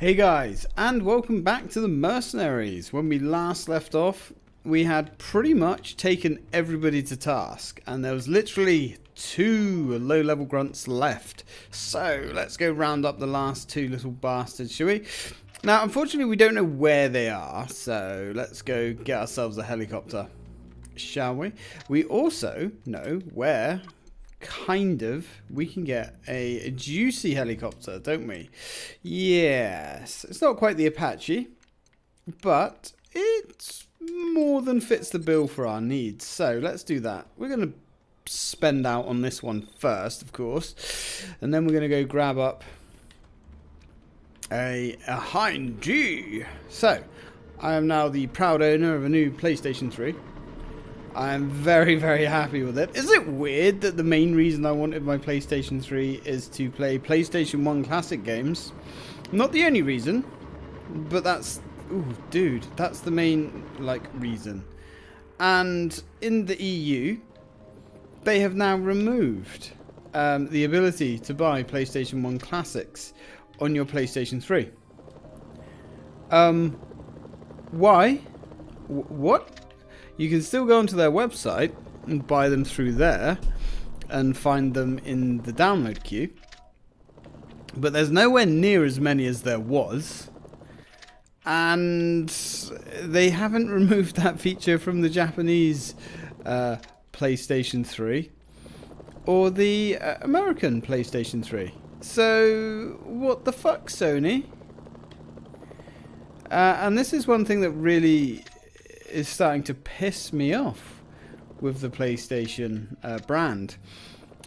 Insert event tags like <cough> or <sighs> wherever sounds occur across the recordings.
Hey guys, and welcome back to the Mercenaries. When we last left off, we had pretty much taken everybody to task, and there was literally two low-level grunts left. So, let's go round up the last two little bastards, shall we? Now, unfortunately, we don't know where they are, so let's go get ourselves a helicopter, shall we? We also know where kind of, we can get a juicy helicopter, don't we? Yes. It's not quite the Apache, but it more than fits the bill for our needs. So let's do that. We're going to spend out on this one first, of course. And then we're going to go grab up a, a Hind G. So, I am now the proud owner of a new PlayStation 3. I am very, very happy with it. Is it weird that the main reason I wanted my PlayStation 3 is to play PlayStation 1 classic games? Not the only reason, but that's... Ooh, dude, that's the main, like, reason. And in the EU, they have now removed um, the ability to buy PlayStation 1 classics on your PlayStation 3. Um, why? W what? You can still go onto their website and buy them through there and find them in the download queue. But there's nowhere near as many as there was. And they haven't <laughs> removed that feature from the Japanese uh, PlayStation 3 or the uh, American PlayStation 3. So, what the fuck, Sony? Uh, and this is one thing that really is starting to piss me off with the PlayStation uh, brand.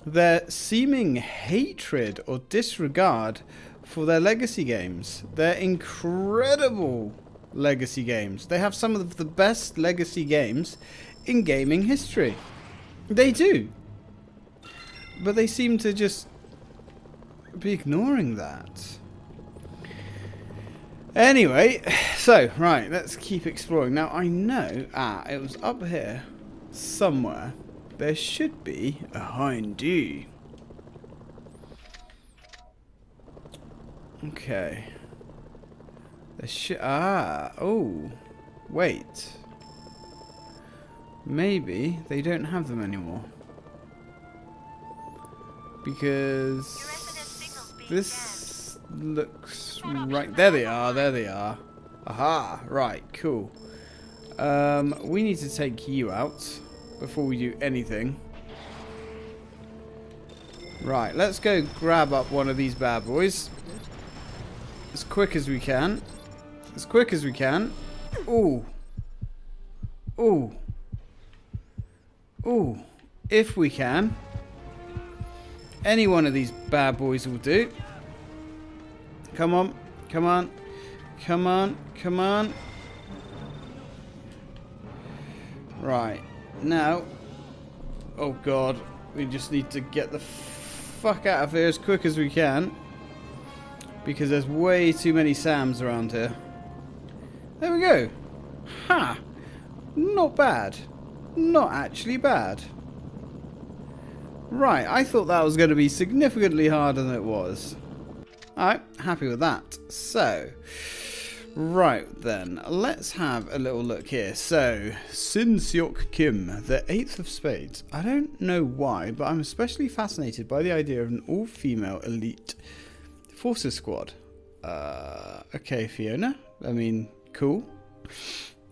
Their seeming hatred or disregard for their legacy games. Their incredible legacy games. They have some of the best legacy games in gaming history. They do. But they seem to just be ignoring that. Anyway, <sighs> so, right, let's keep exploring. Now, I know, ah, it was up here somewhere. There should be a hind D. Okay. There should, ah, oh, wait. Maybe they don't have them anymore. Because this looks right. There they are. There they are. Aha. Right. Cool. Um, we need to take you out before we do anything. Right. Let's go grab up one of these bad boys. As quick as we can. As quick as we can. Ooh. Ooh. Ooh. If we can. Any one of these bad boys will do. Come on. Come on. Come on. Come on. Right. Now. Oh, God. We just need to get the fuck out of here as quick as we can. Because there's way too many SAMs around here. There we go. Ha! Not bad. Not actually bad. Right, I thought that was going to be significantly harder than it was. Alright, happy with that. So, right then, let's have a little look here. So, Sin Seok Kim, the Eighth of Spades. I don't know why, but I'm especially fascinated by the idea of an all-female elite forces squad. Uh, okay, Fiona. I mean, cool.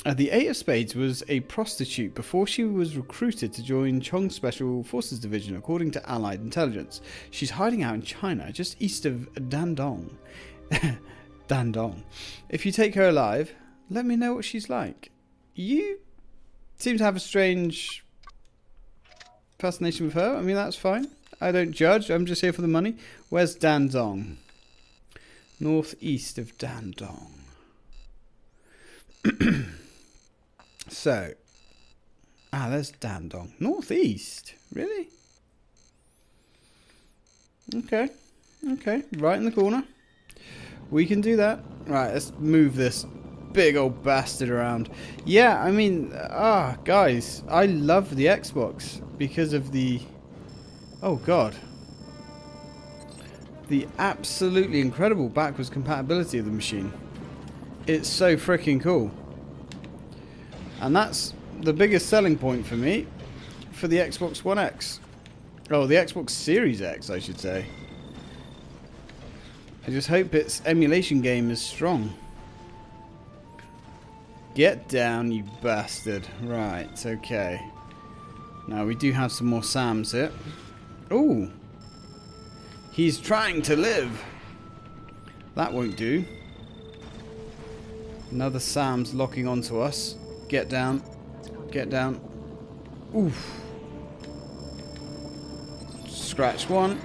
Uh, the Eight of Spades was a prostitute before she was recruited to join Chong's Special Forces Division, according to Allied intelligence. She's hiding out in China, just east of Dandong. <laughs> Dandong. If you take her alive, let me know what she's like. You seem to have a strange fascination with her. I mean, that's fine. I don't judge. I'm just here for the money. Where's Dandong? Northeast of Dandong. <clears throat> So, ah, there's Dandong. Northeast? Really? Okay. Okay, right in the corner. We can do that. Right, let's move this big old bastard around. Yeah, I mean, ah, guys, I love the Xbox because of the... Oh, God. the absolutely incredible backwards compatibility of the machine. It's so freaking cool. And that's the biggest selling point for me for the Xbox One X. Oh, the Xbox Series X, I should say. I just hope its emulation game is strong. Get down, you bastard. Right, okay. Now, we do have some more SAMs here. Oh! He's trying to live. That won't do. Another SAM's locking onto us. Get down. Get down. Oof. Scratch one.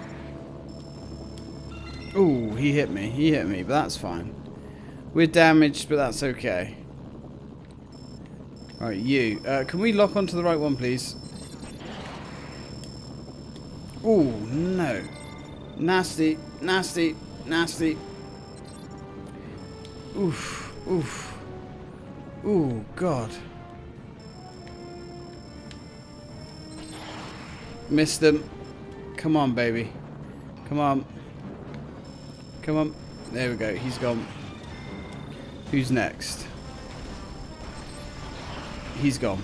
Ooh, he hit me. He hit me, but that's fine. We're damaged, but that's okay. Alright, you. Uh, can we lock onto the right one, please? Oh, no. Nasty, nasty, nasty. Oof, oof. Ooh, God. Missed them. Come on, baby. Come on. Come on. There we go. He's gone. Who's next? He's gone.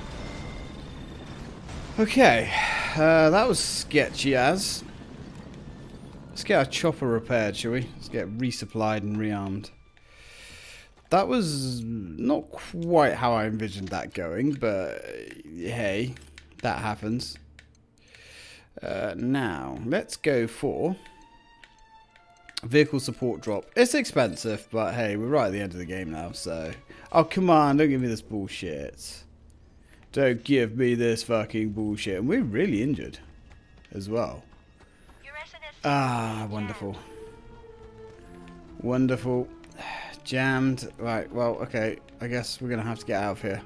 Okay. Uh, that was sketchy as. Let's get our chopper repaired, shall we? Let's get resupplied and rearmed. That was not quite how I envisioned that going, but hey, that happens. Uh, now, let's go for vehicle support drop. It's expensive, but hey, we're right at the end of the game now, so... Oh, come on, don't give me this bullshit. Don't give me this fucking bullshit. And we're really injured as well. Ah, wonderful. Wonderful. Jammed. Right, well, okay. I guess we're going to have to get out of here.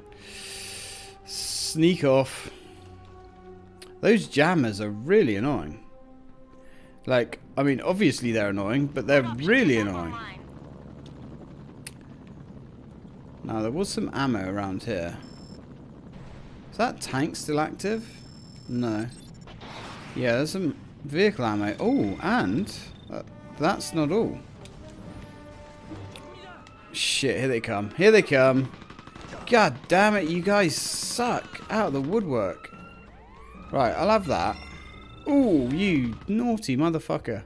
Sneak off. Those jammers are really annoying. Like, I mean, obviously they're annoying, but they're really annoying. Now, there was some ammo around here. Is that tank still active? No. Yeah, there's some vehicle ammo. Oh, and uh, that's not all. Shit, here they come. Here they come. God damn it, you guys suck. Out of the woodwork. Right, I'll have that. Ooh, you naughty motherfucker.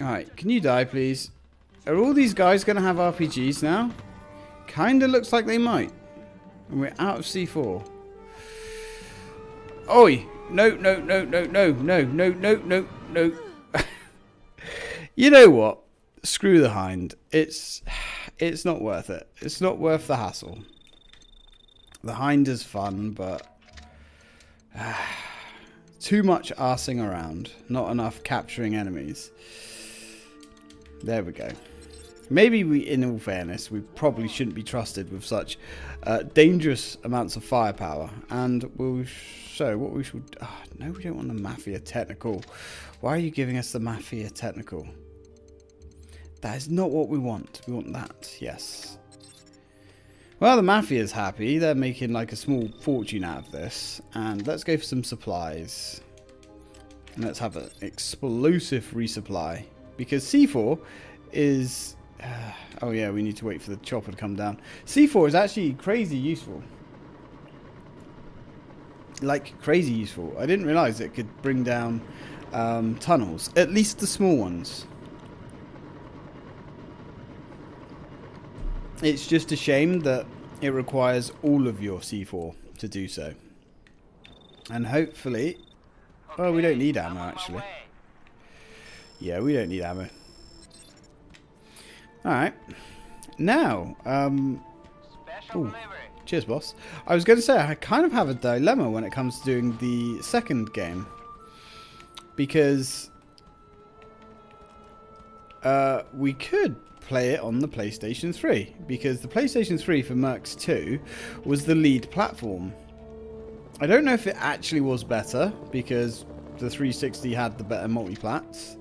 Alright, can you die, please? Are all these guys going to have RPGs now? Kinda looks like they might. And we're out of C4. Oi! No, no, no, no, no, no, no, no, no, no. <laughs> you know what? Screw the hind. It's it's not worth it. It's not worth the hassle. The hind is fun, but uh, <sighs> too much arsing around. Not enough capturing enemies. There we go. Maybe we, in all fairness, we probably shouldn't be trusted with such uh, dangerous amounts of firepower. And we'll show what we should... Oh, no, we don't want the Mafia Technical. Why are you giving us the Mafia Technical? That is not what we want. We want that, yes. Well, the Mafia's happy. They're making like a small fortune out of this. And let's go for some supplies. And let's have an explosive resupply. Because C4 is uh, oh yeah, we need to wait for the chopper to come down. C4 is actually crazy useful. Like, crazy useful. I didn't realise it could bring down um, tunnels. At least the small ones. It's just a shame that it requires all of your C4 to do so. And hopefully... Oh, we don't need ammo, actually. Yeah, we don't need ammo. Alright. Now, um... Ooh, cheers, boss. I was going to say, I kind of have a dilemma when it comes to doing the second game. Because... Uh, we could play it on the PlayStation 3. Because the PlayStation 3 for Mercs 2 was the lead platform. I don't know if it actually was better, because the 360 had the better multiplats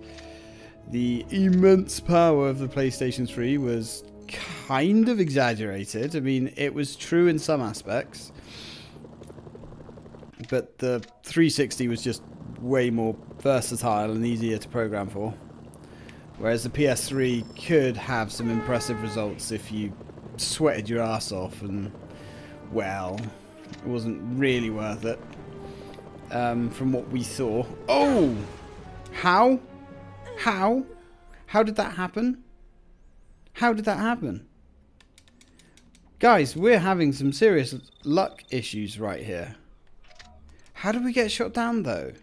the immense power of the PlayStation 3 was kind of exaggerated. I mean, it was true in some aspects. but the 360 was just way more versatile and easier to program for. Whereas the PS3 could have some impressive results if you sweated your ass off and, well, it wasn't really worth it um, from what we saw. Oh! How? How? How did that happen? How did that happen? Guys, we're having some serious luck issues right here. How did we get shot down though?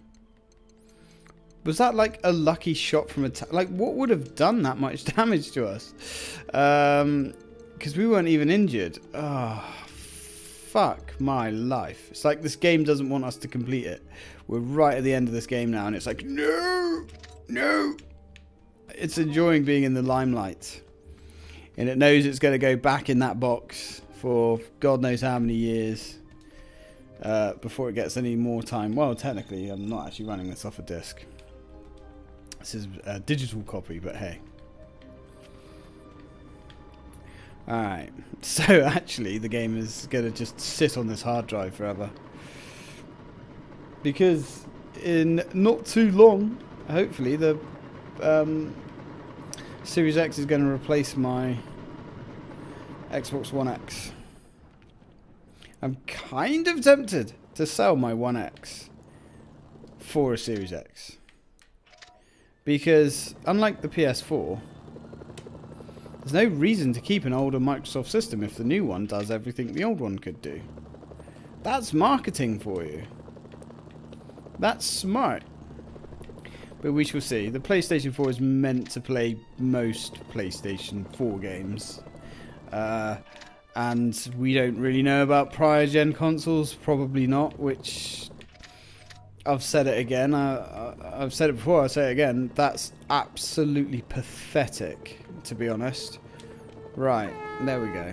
Was that like a lucky shot from a... like, what would have done that much <laughs> damage to us? Um, Because we weren't even injured. Oh, fuck my life. It's like this game doesn't want us to complete it. We're right at the end of this game now, and it's like, no, no. It's enjoying being in the limelight. And it knows it's going to go back in that box for God knows how many years uh, before it gets any more time. Well, technically, I'm not actually running this off a disk. This is a digital copy, but hey. Alright, <laughs> so actually the game is going to just sit on this hard drive forever. Because in not too long, hopefully, the um, Series X is going to replace my Xbox One X. I'm kind of tempted to sell my One X for a Series X. Because, unlike the PS4, there's no reason to keep an older Microsoft system if the new one does everything the old one could do. That's marketing for you. That's smart. But we shall see. The PlayStation 4 is meant to play most PlayStation 4 games. Uh, and we don't really know about prior gen consoles. Probably not, which I've said it again. I, have said it before. I'll say it again. That's absolutely pathetic, to be honest. Right, there we go.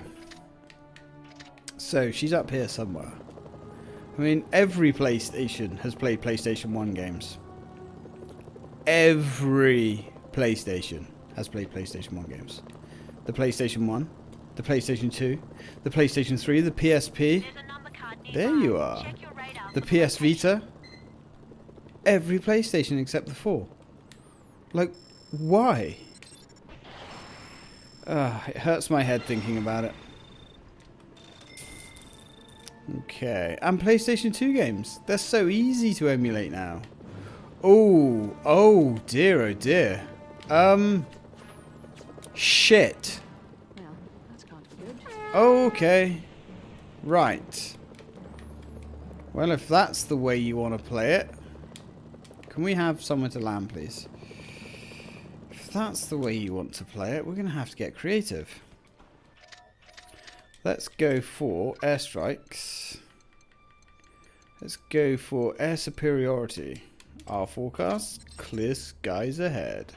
So she's up here somewhere. I mean, every PlayStation has played PlayStation 1 games. Every PlayStation has played PlayStation 1 games. The PlayStation 1, the PlayStation 2, the PlayStation 3, the PSP. There you are. The PS Vita, every PlayStation except the 4. Like, why? Uh, it hurts my head thinking about it. Okay, and PlayStation 2 games. They're so easy to emulate now. Oh, oh dear, oh dear. Um, shit. Well, that's kind of good. Okay, right. Well, if that's the way you want to play it, can we have somewhere to land, please? If that's the way you want to play it, we're going to have to get creative. Let's go for airstrikes. Let's go for air superiority. Our forecast, clear skies ahead.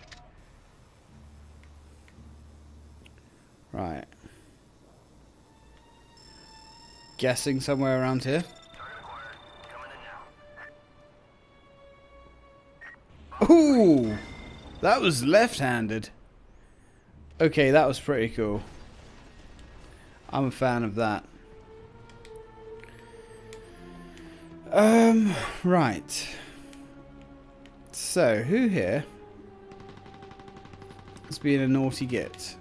Right. Guessing somewhere around here. Ooh! That was left-handed. Okay, that was pretty cool. I'm a fan of that. Um, right. So, who here has been a naughty git?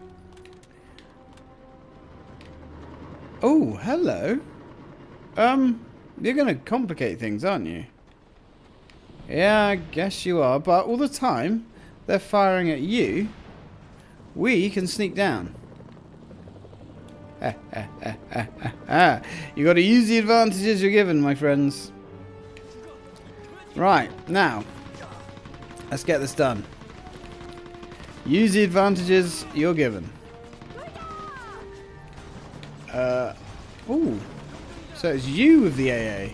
Oh, hello. Um, you're going to complicate things, aren't you? Yeah, I guess you are. But all the time they're firing at you, we can sneak down. <laughs> you got to use the advantages you're given, my friends. Right, now, let's get this done. Use the advantages you're given. Uh, ooh. So it's you with the AA,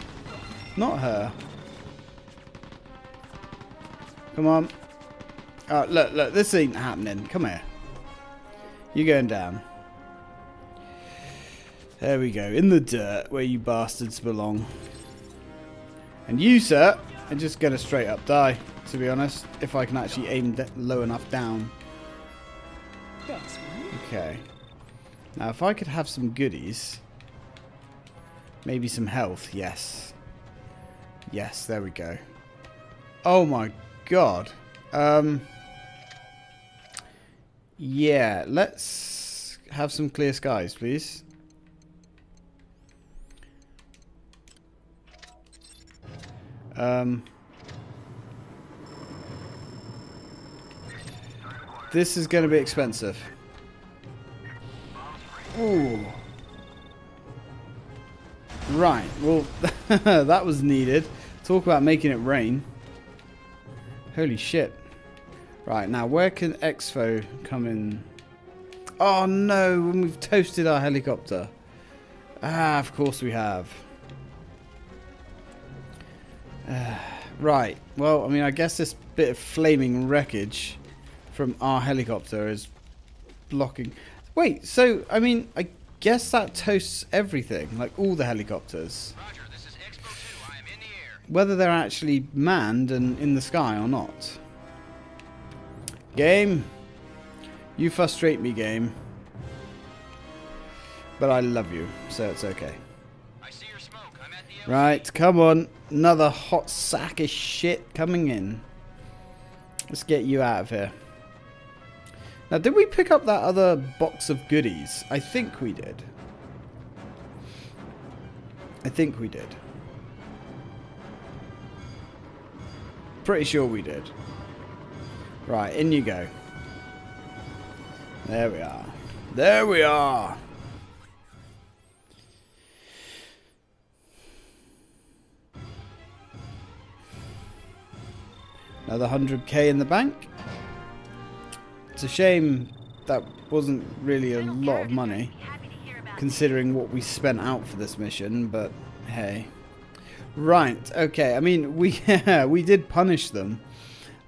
not her. Come on. Oh, look, look, this ain't happening. Come here. You're going down. There we go. In the dirt, where you bastards belong. And you, sir, are just going to straight up die, to be honest. If I can actually aim that low enough down. Okay. Now, if I could have some goodies. Maybe some health, yes. Yes, there we go. Oh my god. Um, yeah, let's have some clear skies, please. Um, this is going to be expensive. Ooh. Right, well, <laughs> that was needed. Talk about making it rain. Holy shit. Right, now where can Exfo come in? Oh no, we've toasted our helicopter. Ah, of course we have. Uh, <sighs> right, well, I mean, I guess this bit of flaming wreckage from our helicopter is blocking... Wait, so, I mean, I guess that toasts everything, like all the helicopters. Roger, Whether they're actually manned and in the sky or not. Game, you frustrate me, game. But I love you, so it's okay. I see your smoke. I'm at the Right, come on. Another hot sack of shit coming in. Let's get you out of here. Now, did we pick up that other box of goodies? I think we did. I think we did. Pretty sure we did. Right, in you go. There we are. There we are. Another 100k in the bank. It's a shame that wasn't really a lot of money, considering what we spent out for this mission, but hey. Right, okay, I mean, we, <laughs> we did punish them.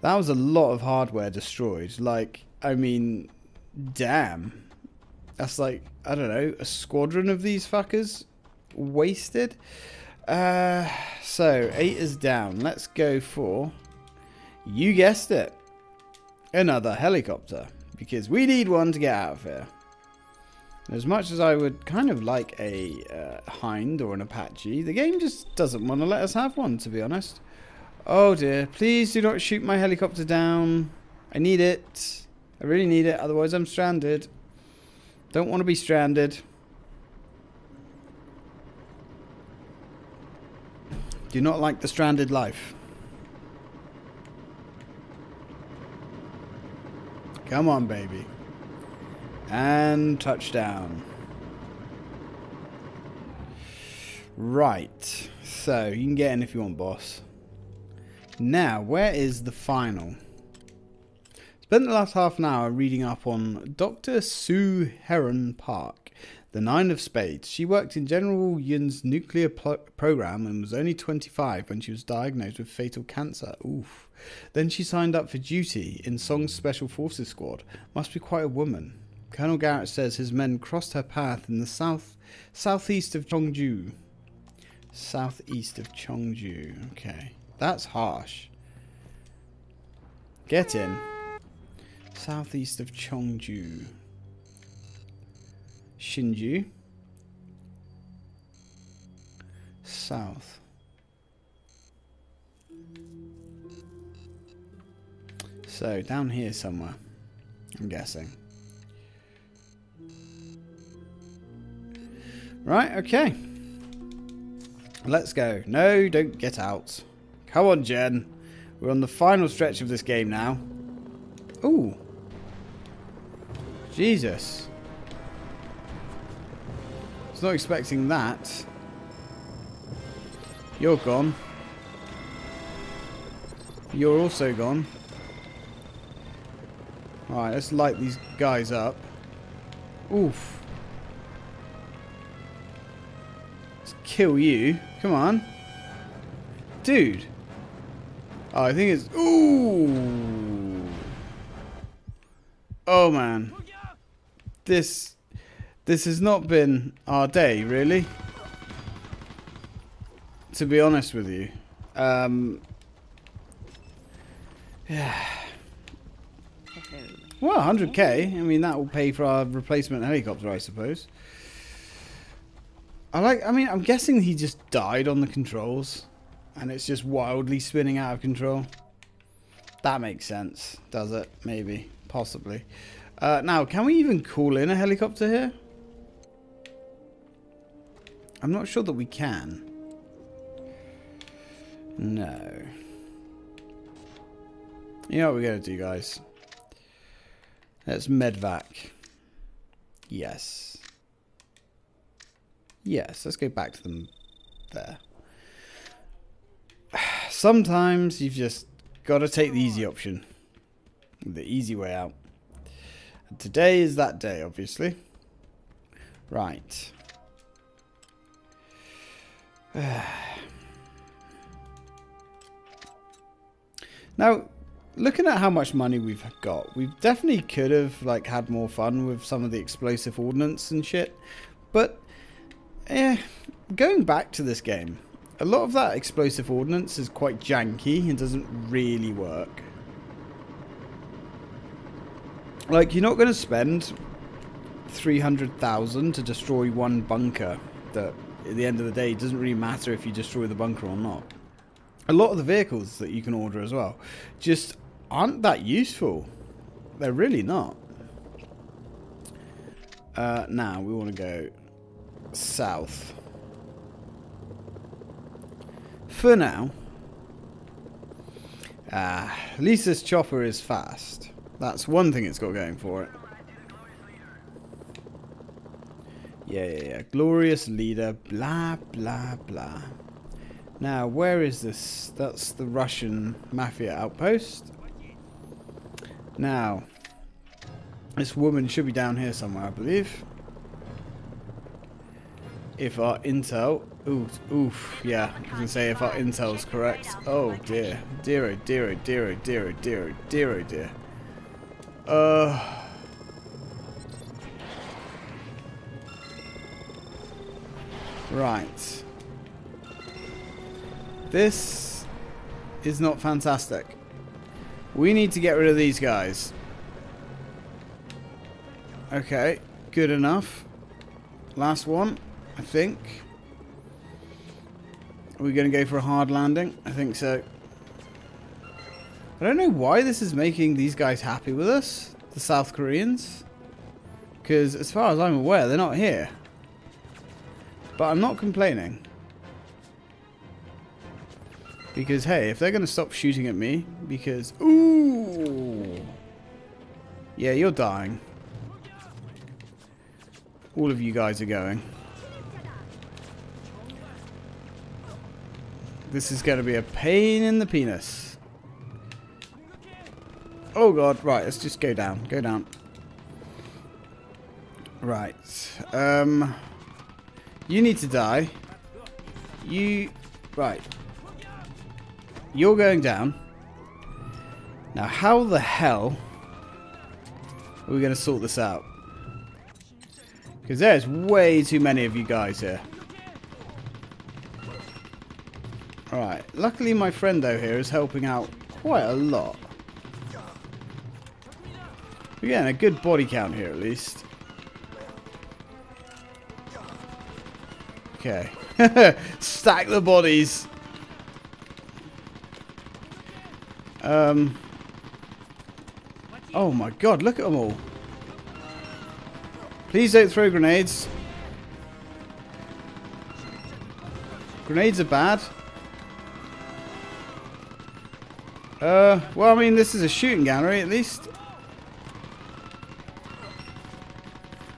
That was a lot of hardware destroyed. Like, I mean, damn. That's like, I don't know, a squadron of these fuckers wasted. Uh, so, eight is down. Let's go for... You guessed it. Another helicopter. Because we need one to get out of here. As much as I would kind of like a uh, Hind or an Apache, the game just doesn't want to let us have one, to be honest. Oh dear. Please do not shoot my helicopter down. I need it. I really need it, otherwise I'm stranded. Don't want to be stranded. Do not like the stranded life. Come on, baby. And touchdown. Right. So, you can get in if you want, boss. Now, where is the final? Spent the last half an hour reading up on Dr. Sue Heron Park, the Nine of Spades. She worked in General Yun's nuclear program and was only 25 when she was diagnosed with fatal cancer. Oof. Then she signed up for duty in Song's Special Forces Squad. Must be quite a woman. Colonel Garrett says his men crossed her path in the south southeast of Chongju. Southeast of Chongju. Okay. That's harsh. Get in. Southeast of Chongju. Shinju. South. So, down here somewhere. I'm guessing. Right, okay. Let's go. No, don't get out. Come on, Jen. We're on the final stretch of this game now. Ooh. Jesus. I was not expecting that. You're gone. You're also gone. Alright, let's light these guys up. Oof. Kill you. Come on. Dude. Oh, I think it's... Ooh. Oh, man. This... This has not been our day, really. To be honest with you. Um... Yeah. <sighs> Well, 100k. I mean, that will pay for our replacement helicopter, I suppose. I like. I mean, I'm guessing he just died on the controls. and it's just wildly spinning out of control. That makes sense, does it? Maybe. Possibly. Uh, now, can we even call in a helicopter here? I'm not sure that we can. No. You know what we're going to do, guys? Let's medvac. Yes. Yes, let's go back to them there. <sighs> Sometimes you've just got to take the easy option. The easy way out. And today is that day, obviously. Right. <sighs> now, looking at how much money we've got, we definitely could have like had more fun with some of the explosive ordnance and shit. But, eh, going back to this game, a lot of that explosive ordnance is quite janky and doesn't really work. Like, you're not going to spend 300,000 to destroy one bunker that, at the end of the day, doesn't really matter if you destroy the bunker or not. A lot of the vehicles that you can order as well just aren't that useful. They're really not. Uh, now, we want to go south. For now. Ah, least chopper is fast. That's one thing it's got going for it. Yeah, yeah, yeah. Glorious leader, blah, blah, blah. Now, where is this? That's the Russian mafia outpost. Now, this woman should be down here somewhere, I believe. If our intel... Oof, oof, yeah, I can say if our intel's correct. Oh dear. Dear oh dear oh dear oh dear oh dear oh dear oh dear. Uh... Right. This is not fantastic. We need to get rid of these guys. Okay, good enough. Last one, I think. Are we going to go for a hard landing? I think so. I don't know why this is making these guys happy with us, the South Koreans. Because as far as I'm aware, they're not here. But I'm not complaining. Because, hey, if they're going to stop shooting at me, because... Ooh! Yeah, you're dying. All of you guys are going. This is going to be a pain in the penis. Oh god, right, let's just go down. Go down. Right. Um... You need to die. You... Right. You're going down. Now, how the hell are we going to sort this out? Because there's way too many of you guys here. Alright. Luckily, my friend though here is helping out quite a lot. We're getting a good body count here, at least. Okay. <laughs> Stack the bodies. Um. Oh my god, look at them all. Please don't throw grenades. Grenades are bad. Uh, well, I mean, this is a shooting gallery, at least.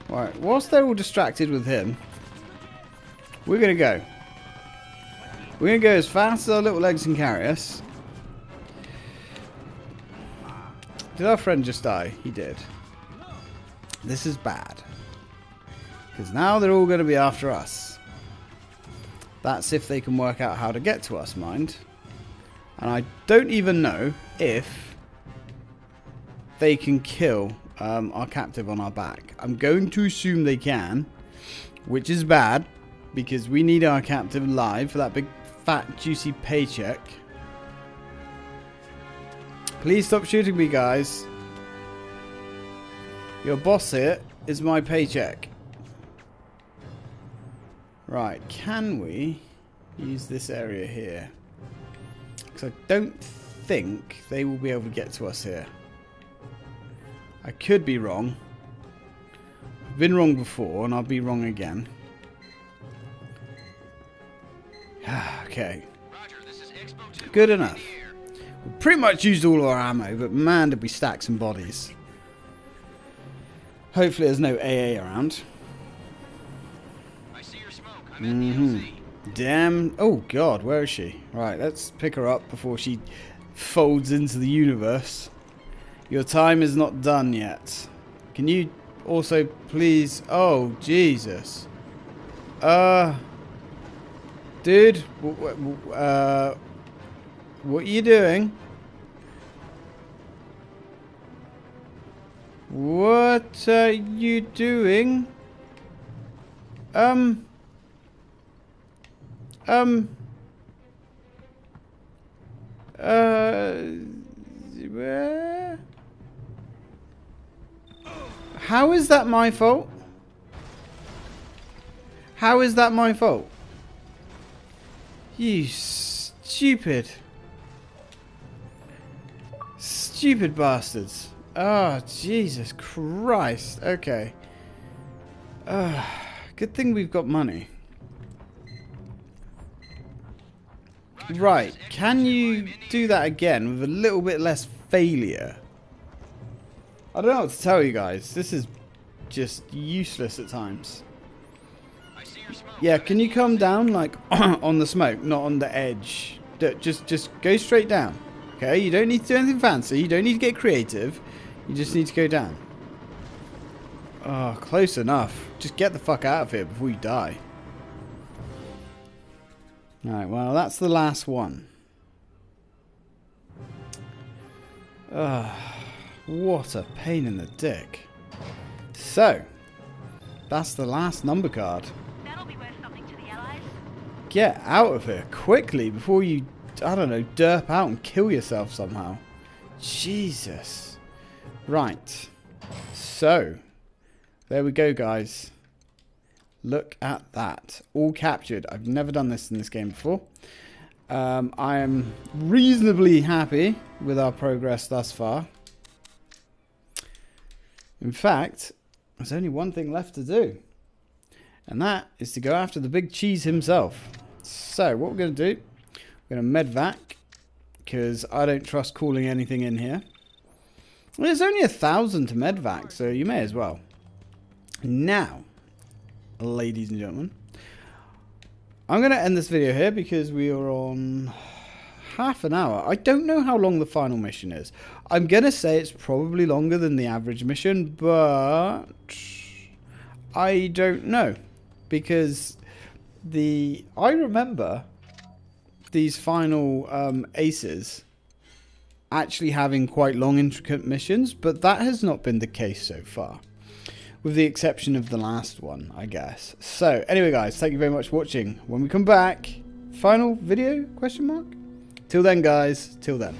Right, whilst they're all distracted with him, we're going to go. We're going to go as fast as our little legs can carry us. Did our friend just die? He did. This is bad. Because now they're all going to be after us. That's if they can work out how to get to us, mind. And I don't even know if they can kill um, our captive on our back. I'm going to assume they can, which is bad because we need our captive alive for that big fat juicy paycheck. Please stop shooting me, guys. Your boss here is my paycheck. Right, can we use this area here? Because I don't think they will be able to get to us here. I could be wrong. I've been wrong before, and I'll be wrong again. <sighs> okay. Roger, this is Expo 2. Good enough. the. We pretty much used all our ammo, but man, did we stack some bodies. Hopefully there's no AA around. I see your smoke. I'm at the Mm-hmm. LZ. Damn. Oh, God, where is she? Right, let's pick her up before she folds into the universe. Your time is not done yet. Can you also please... Oh, Jesus. Uh... Dude, uh... What are you doing? What are you doing? Um... Um. Uh. How is that my fault? How is that my fault? You stupid. Stupid bastards. Oh, Jesus Christ. Okay. Uh, good thing we've got money. Right, can you do that again with a little bit less failure? I don't know what to tell you guys. This is just useless at times. Yeah, can you come down like <clears throat> on the smoke, not on the edge? Just just go straight down. Okay, you don't need to do anything fancy. You don't need to get creative. You just need to go down. Oh, close enough. Just get the fuck out of here before you die. Alright, well, that's the last one. Ugh, what a pain in the dick. So, that's the last number card. That'll be worth something to the Allies. Get out of here quickly before you, I don't know, derp out and kill yourself somehow. Jesus. Right. So, there we go, guys. Look at that. All captured. I've never done this in this game before. Um, I am reasonably happy with our progress thus far. In fact, there's only one thing left to do. And that is to go after the big cheese himself. So, what we're going to do, we're going to medvac, because I don't trust calling anything in here. Well, there's only a thousand to medvac, so you may as well. Now, ladies and gentlemen, I'm going to end this video here because we are on half an hour. I don't know how long the final mission is. I'm going to say it's probably longer than the average mission, but I don't know because the I remember these final um, aces actually having quite long intricate missions, but that has not been the case so far. With the exception of the last one, I guess. So, anyway guys, thank you very much for watching. When we come back, final video, question mark? Till then guys, till then.